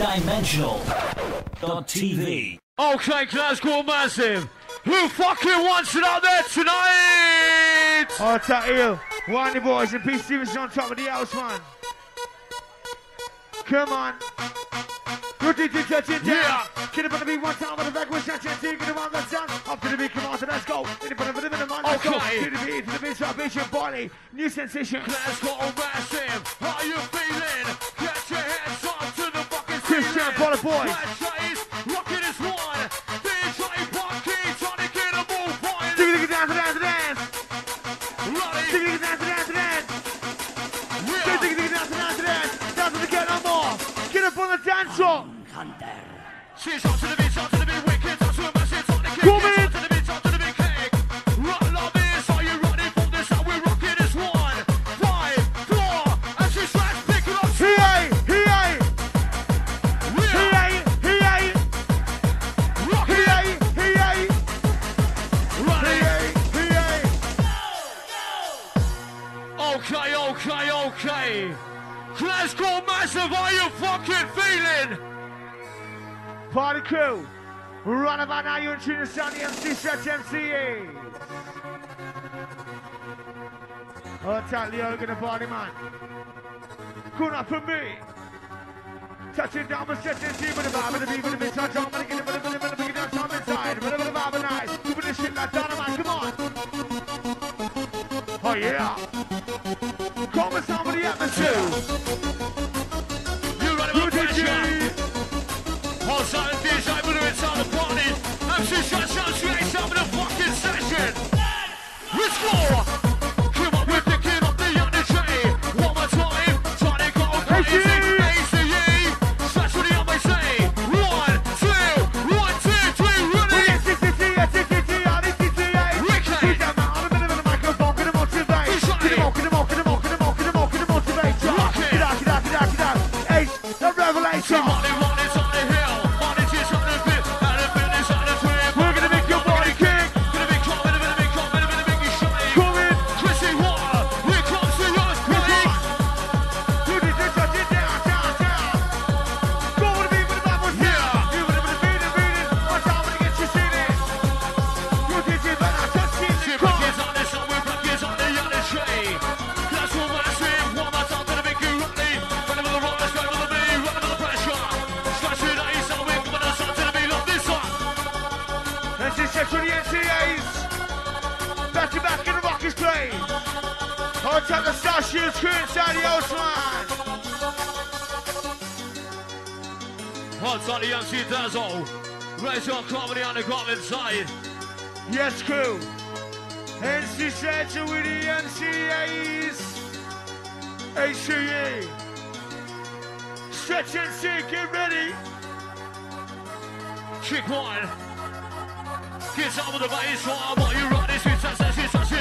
dimensional.tv. Okay, Glasgow Massive. Who fucking wants it out there tonight? Oh, it's that ill. Whiny boys and Pete Stevenson on top of the house, man. Come on. Rookie to touch it. Yeah. Get up on the beat, one time on the back, we're shouting, Get them on the sound. Up to the beat, come on, so let's go. Get the on the beat, man, let's okay. go. To the beat, to the beat, salvation, body, new sensation. Glasgow Massive, how you feeling? got a boy. Rocket is one. They're trying Bucky, trying to get a ball point. Dig it down to dance to dance. Dig it down to dance to dance. Dig it down to dance to dance. Dance to get no more. Get up on the dance floor. She's up to the beat. Okay. Glasgow Massive, are you fucking feeling? Party crew. Right about now, you're in tune to Sunny MC Stretch MC Ace. Oh, the Leo, gonna party man. Good up for me. Touch it down with Stretch deep but the vibe of the beat, but the beat, touch on, but the beat, but the beat, but the beat, touch it inside, but the vibe of nice. Moving this shit like dynamite, come on. to the NCAs. Back to back in the Rockers play. Hard time to start shoes, crew inside the Osman. Hot on the young she does. Raise your comedy on the ground side. Yes, crew. NC Stretcher with the NCAs. HCE. Stretch and see, get ready. Trick one. 别舍不得白刷 of the way 刷去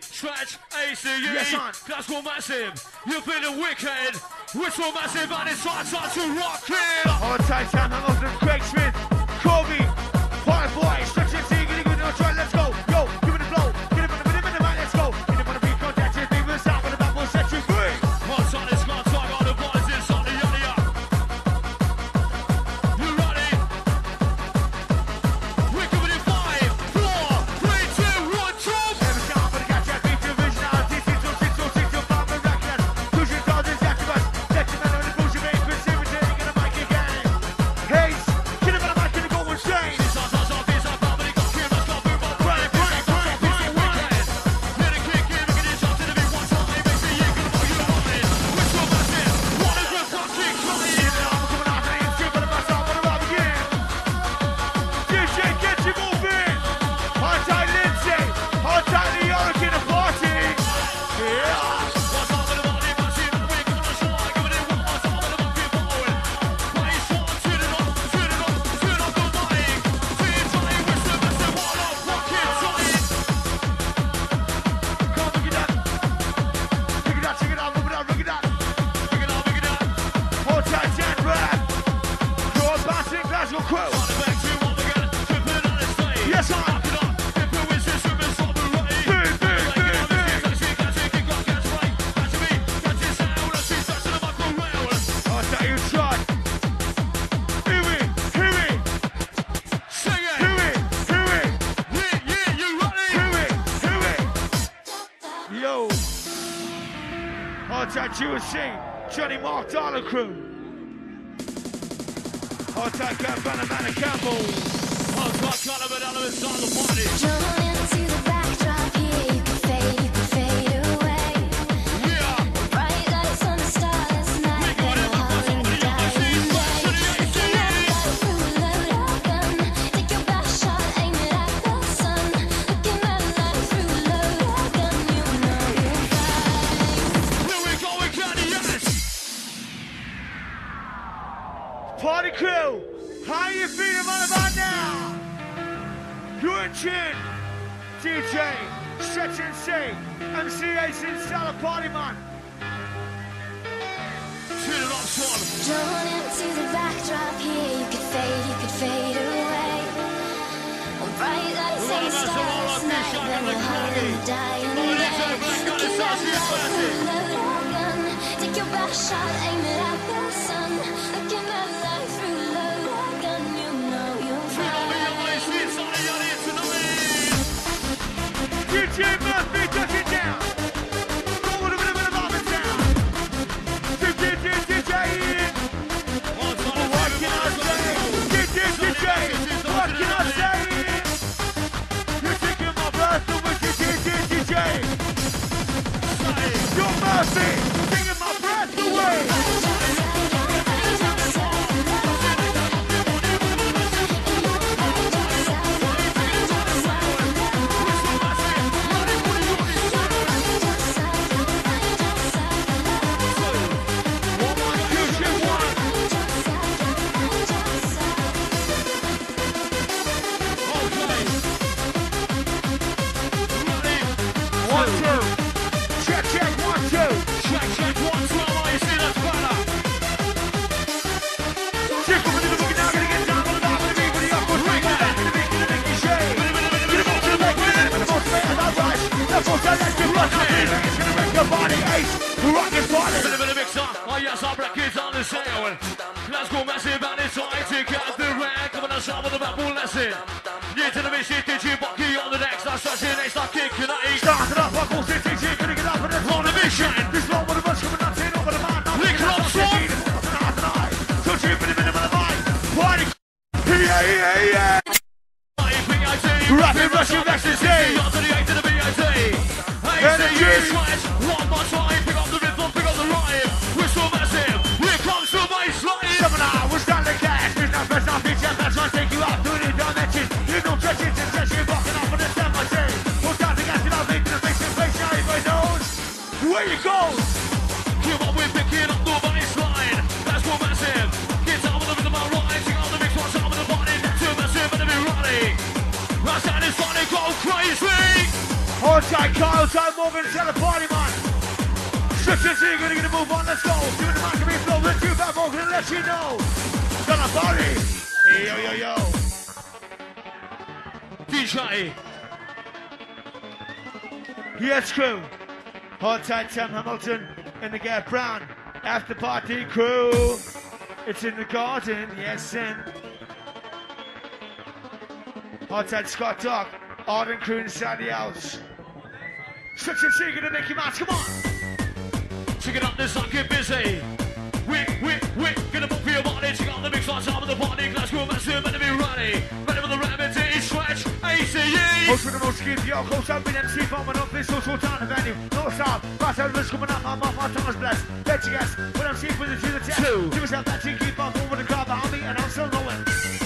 G, ACE, yes, that's one massive. You've been a wicked, which one massive, and it's hard, hard to rock it. Oh, Hold tight, Outside GSC, Johnny Mark Dollar Crew. Outside Gavana Manor Campbell. Outside Caliber Elements on the party. DJ, Stretch and Party Man. Turn it son. Into the backdrop here, you could fade, you could fade away. On bright lights and stars night, when your heart will die in the day. You can never load our gun, take your best shot, aim it at the sun. I can never noche down. Let's go massive and it's time to get the rack. Come on, let's have the bubble lesson. Yeah, to the mission, did you bucky on the next? That's that's it, next, that kick, and that is. Start it up, I go to TG, gonna get up and it's on the mission. This long one of us coming up, taking over the man. Lick it up, Swan! Touch you for the minimum of the mic. Why? Yeah, yeah, yeah. Right, you Kyle. Time over and tell the party, man. Shift your seat. Gonna get a move on. Let's go. Give it the mic. Give me flow. Let's do that. We're let you know. Gonna party. Yo, yo, yo. DJ. Yes, crew. Hold Sam Hamilton and the Gap Brown. After party crew. It's in the garden. Yes, and. Hard Scott Dock. Arden crew inside the house. Stretch so you're gonna make your mouse, come on. Check it out, this song, get busy. Wick, wick, wick, get a book for your body. Check out the mix on top of the party. Glasgow massive, meant to be ready. Ready for the rabbit to stretch. ACE. Most of the most kids, yo, close up in MC from an office, social town the venue. No stop, fast of coming up, I'm off, my tongue is blessed. Bet you guess, when I'm seeing with the to the test. Two. Give yourself that cheek, keep up over the crowd behind me, and I'm still going.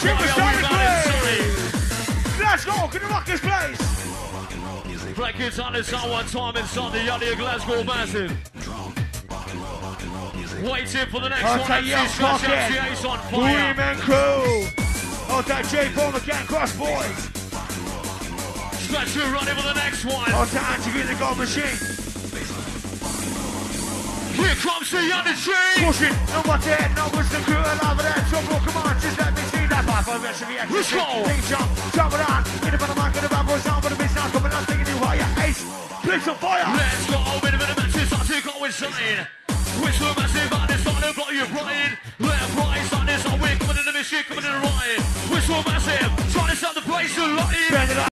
shit with go, can you rock this place? Black is on this on one time inside the Yachty of Glasgow Massive. Waiting for the next I'll one. MC fuck it. On fire. Women crew. Oh, that J. Paul McCann Cross Boys. Scratch you running for the next one. Oh, time to the gold machine. Here comes the energy. Push it, and that? No, it's the crew alive with that trouble. Come on, that pop. I'm rest of the action. Let's go. Take jump, jump it on. Get it on the mic, get it on, boys on, but the not coming on, taking you higher. Ace, place on fire. Let's go with a bit of matches. I take go inside. Whistle massive this on the block your brain. Left, right, on this on we're coming in the machine, coming in the right. Massive. Trying to set the place to light. Bend it